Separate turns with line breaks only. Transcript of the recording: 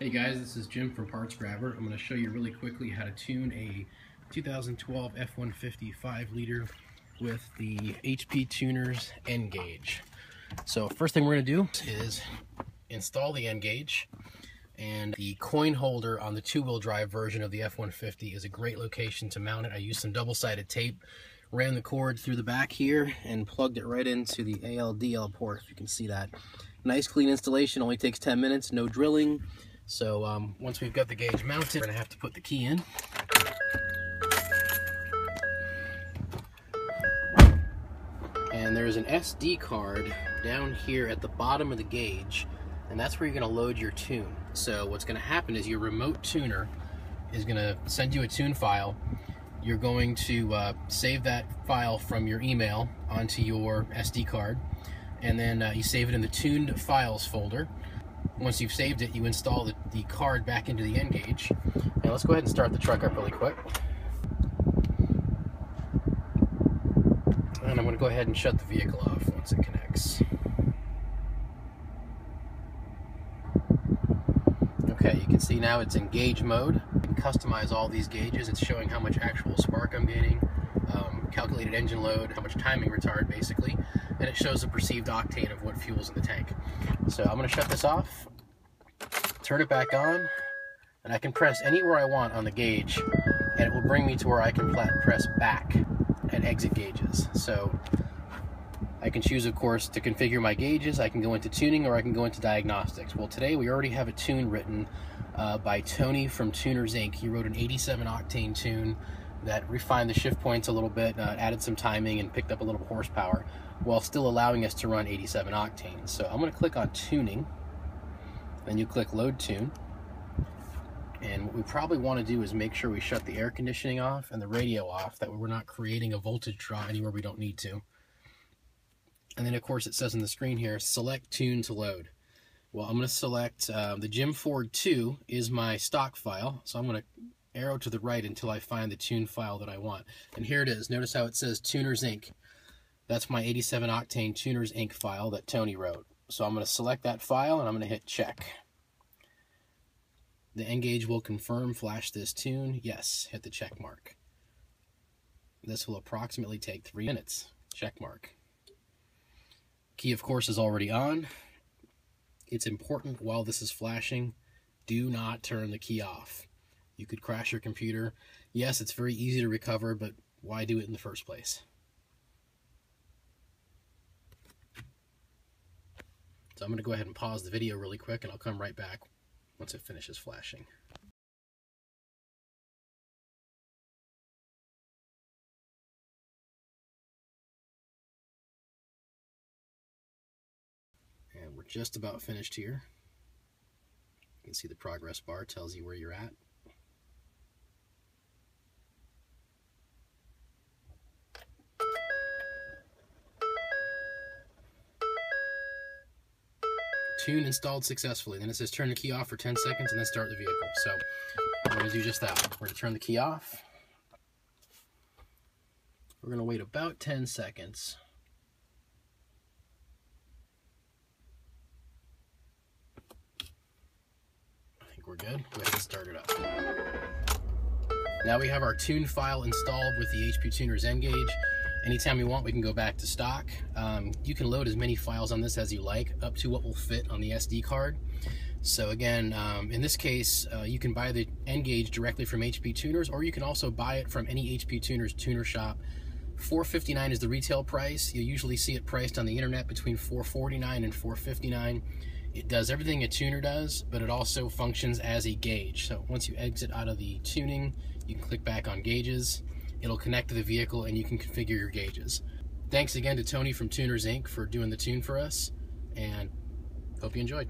Hey guys, this is Jim from Parts Grabber. I'm going to show you really quickly how to tune a 2012 F-150 5 liter with the HP Tuners N-Gauge. So first thing we're going to do is install the N-Gauge and the coin holder on the two-wheel drive version of the F-150 is a great location to mount it. I used some double-sided tape, ran the cord through the back here and plugged it right into the ALDL port if you can see that. Nice clean installation, only takes 10 minutes, no drilling. So um, once we've got the gauge mounted, we're gonna have to put the key in. And there's an SD card down here at the bottom of the gauge, and that's where you're gonna load your tune. So what's gonna happen is your remote tuner is gonna send you a tune file. You're going to uh, save that file from your email onto your SD card, and then uh, you save it in the tuned files folder once you've saved it, you install the, the card back into the N-Gauge. Now let's go ahead and start the truck up really quick. And I'm going to go ahead and shut the vehicle off once it connects. Okay, you can see now it's in gauge mode. You can customize all these gauges. It's showing how much actual spark I'm gaining, um, calculated engine load, how much timing retard basically, and it shows the perceived octane of what fuel's in the tank. So I'm going to shut this off, turn it back on, and I can press anywhere I want on the gauge, and it will bring me to where I can press back and exit gauges. So I can choose, of course, to configure my gauges. I can go into tuning or I can go into diagnostics. Well, today we already have a tune written uh, by Tony from Tuners Inc. He wrote an 87 octane tune that refined the shift points a little bit, uh, added some timing, and picked up a little horsepower while still allowing us to run 87 octane. So I'm going to click on tuning, then you click load tune. And what we probably want to do is make sure we shut the air conditioning off and the radio off, that we're not creating a voltage draw anywhere we don't need to. And then of course it says on the screen here, select tune to load. Well, I'm going to select uh, the Jim Ford 2 is my stock file. So I'm going to arrow to the right until I find the tune file that I want. And here it is. Notice how it says Tuners Inc. That's my 87 octane Tuners Inc. file that Tony wrote. So I'm going to select that file and I'm going to hit check. The N-Gauge will confirm flash this tune. Yes, hit the check mark. This will approximately take three minutes. Check mark. Key, of course, is already on. It's important while this is flashing, do not turn the key off. You could crash your computer. Yes, it's very easy to recover, but why do it in the first place? So I'm going to go ahead and pause the video really quick and I'll come right back once it finishes flashing. And we're just about finished here. You can see the progress bar tells you where you're at. Tune installed successfully. Then it says turn the key off for 10 seconds and then start the vehicle. So we're going to do just that. We're going to turn the key off. We're going to wait about 10 seconds. I think we're good. Go ahead and start it up. Now we have our tune file installed with the HP Tuners N-Gauge. Anytime you want, we can go back to stock. Um, you can load as many files on this as you like, up to what will fit on the SD card. So again, um, in this case, uh, you can buy the N-Gauge directly from HP Tuners, or you can also buy it from any HP Tuners tuner shop. 459 is the retail price. You'll usually see it priced on the internet between 449 and 459. It does everything a tuner does, but it also functions as a gauge. So once you exit out of the tuning, you can click back on gauges. It'll connect to the vehicle and you can configure your gauges. Thanks again to Tony from Tuners Inc. for doing the tune for us and hope you enjoyed.